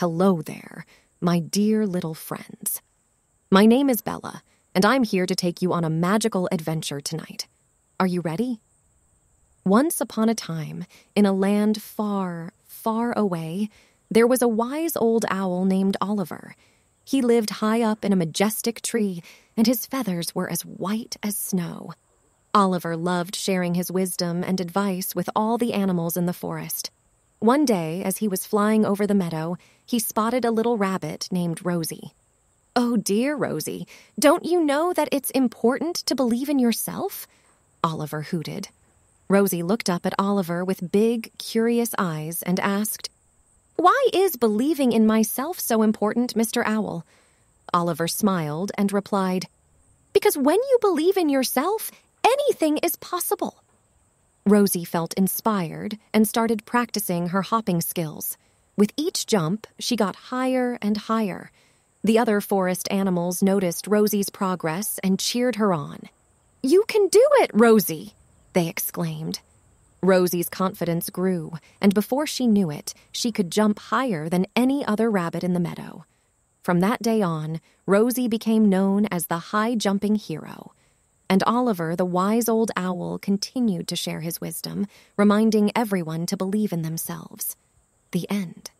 Hello there, my dear little friends. My name is Bella, and I'm here to take you on a magical adventure tonight. Are you ready? Once upon a time, in a land far, far away, there was a wise old owl named Oliver. He lived high up in a majestic tree, and his feathers were as white as snow. Oliver loved sharing his wisdom and advice with all the animals in the forest. One day, as he was flying over the meadow, he spotted a little rabbit named Rosie. Oh, dear Rosie, don't you know that it's important to believe in yourself? Oliver hooted. Rosie looked up at Oliver with big, curious eyes and asked, Why is believing in myself so important, Mr. Owl? Oliver smiled and replied, Because when you believe in yourself, anything is possible. Rosie felt inspired and started practicing her hopping skills. With each jump, she got higher and higher. The other forest animals noticed Rosie's progress and cheered her on. You can do it, Rosie! they exclaimed. Rosie's confidence grew, and before she knew it, she could jump higher than any other rabbit in the meadow. From that day on, Rosie became known as the high jumping hero. And Oliver, the wise old owl, continued to share his wisdom, reminding everyone to believe in themselves. The end.